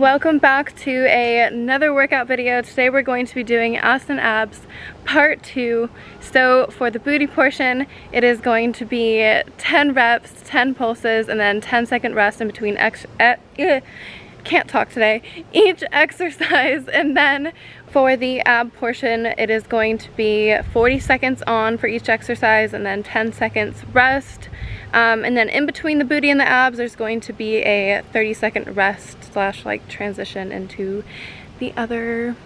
Welcome back to a, another workout video. Today we're going to be doing and abs part two. So for the booty portion, it is going to be 10 reps, 10 pulses, and then 10 second rest in between ex eh, can't talk today, each exercise. And then for the ab portion, it is going to be 40 seconds on for each exercise and then 10 seconds rest. Um, and then in between the booty and the abs, there's going to be a 30 second rest slash like transition into the other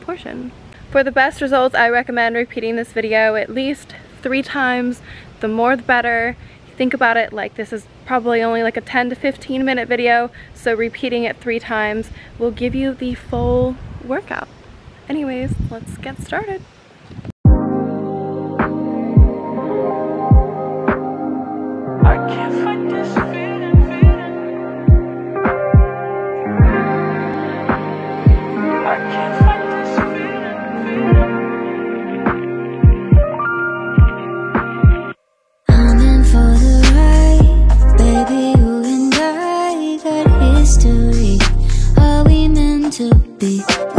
portion. For the best results, I recommend repeating this video at least three times. The more the better. Think about it like this is probably only like a 10 to 15 minute video, so repeating it three times will give you the full workout. Anyways, let's get started. Be.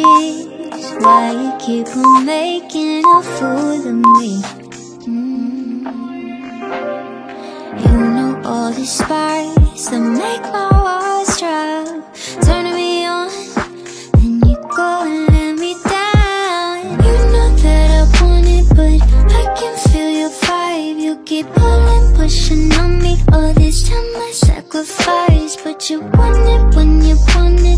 Why you keep on making a fool of me? Mm. You know all the spies that make my walls drop, Turn me on, then you go and let me down. You know that I want it, but I can feel your vibe. You keep pulling, pushing on me all this time. I sacrifice But you want it when you want it.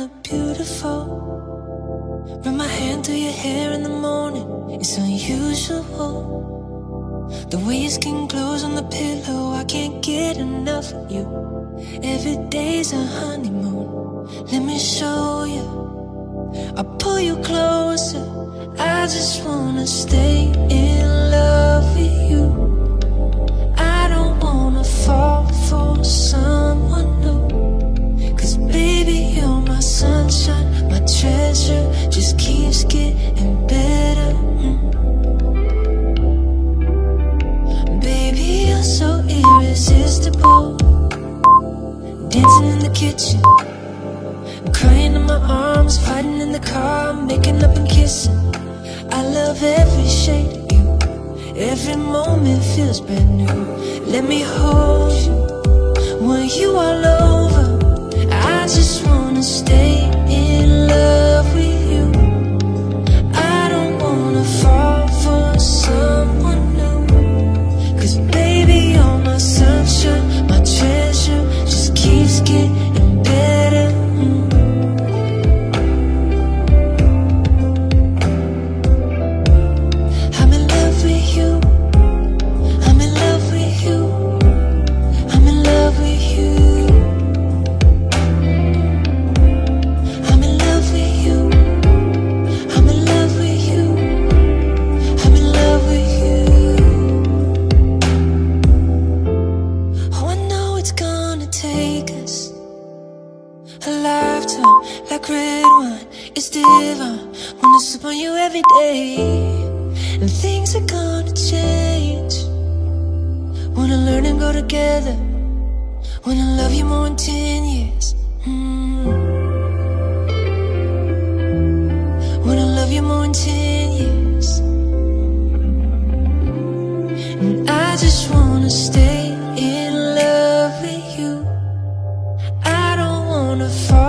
of beautiful. Run my hand through your hair in the morning, it's unusual. The way your skin glows on the pillow, I can't get enough of you. Every day's a honeymoon, let me show you. I'll pull you closer, I just wanna stay in love with you. I don't wanna fall for someone my sunshine, my treasure Just keeps getting better. Mm. Baby, you're so irresistible. Dancing in the kitchen Crying in my arms, fighting in the car Making up and kissing. I love every shade of you. Every moment feels brand new. Let me hold you. When you are over divine. Wanna sip on you every day, and things are gonna change. Wanna learn and go together. Wanna love you more in ten years. Mm. Wanna love you more in ten years. And I just wanna stay in love with you. I don't wanna fall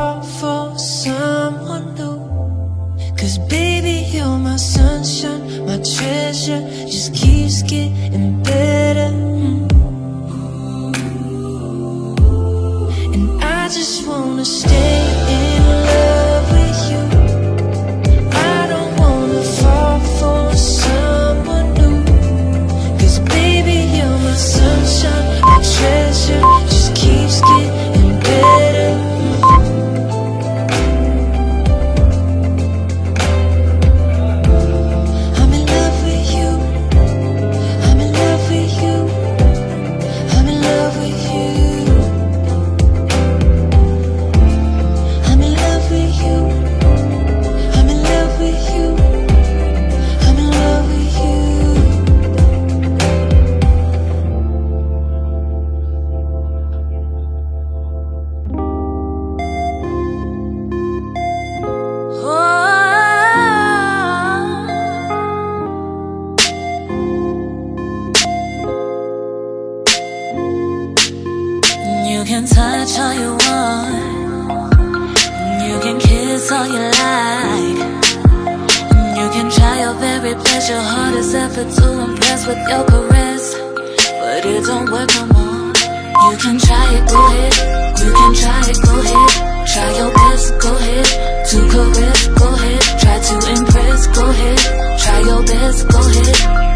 Just keeps getting can touch all you want. You can kiss all you like. You can try your very best, your hardest effort to impress with your caress. But it don't work no more. You can try it, go ahead. You can try it, go ahead. Try your best, go ahead. To caress, go ahead. Try to impress, go ahead. Try your best, go ahead.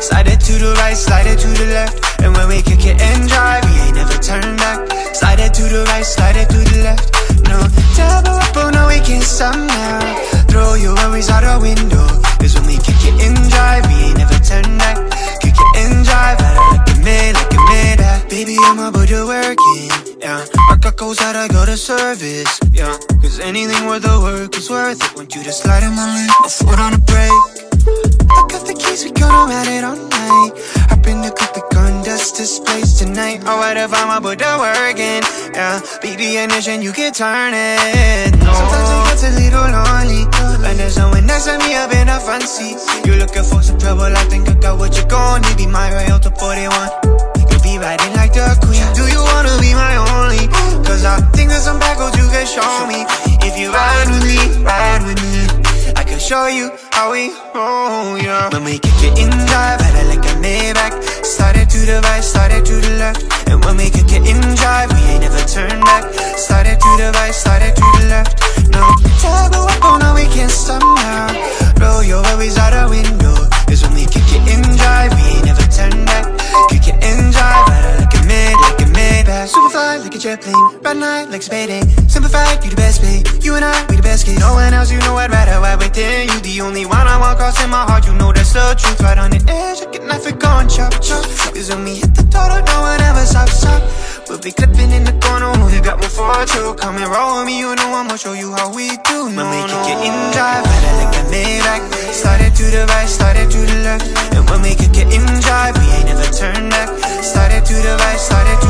Slide it to the right, slide it to the left. And when we kick it in drive, we ain't never turn back. Slide it to the right, slide it to the left. No, double up, oh no, we can't stop now. Throw your worries out the window. Cause when we kick it in drive, we ain't never turn back. Kick it in drive, it like a May, like a Maybach. Baby, I'm about to working, yeah. Work out goes out, I go to service, yeah. Cause anything worth the work is worth it. Want you to slide in my lane, foot on the brake days, we gonna ride it all night. I've been the coupe, we gon' dust this place tonight. Oh, what if I'ma put the work in, yeah be the ignition, you can turn it, no. Sometimes it gets a little lonely. When there's no one next to me up in a front seat. You're looking for some trouble, I think I got what you're going Need. Be my royal to 41 You be right in night like spading Simplified, you the best babe. You and I, we the best kid. No one else, you know I'd rather have it you. The only one I want crossing my heart You know that's the truth. Right on the edge, I get knife it gone chop chop. Cause when we hit the total, no one ever stops stop. We'll be clipping in the corner we got more for two Come and roll with me, you know I'ma show you how we do. No, When we kick it in drive, better like a Maybach Started to the right, started to the left. And when we kick it in drive, we ain't never turn back. Started to the right, started to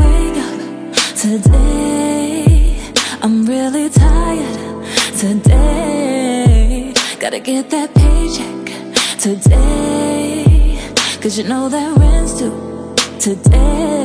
Today, I'm really tired Today, gotta get that paycheck Today, cause you know that rent's due Today.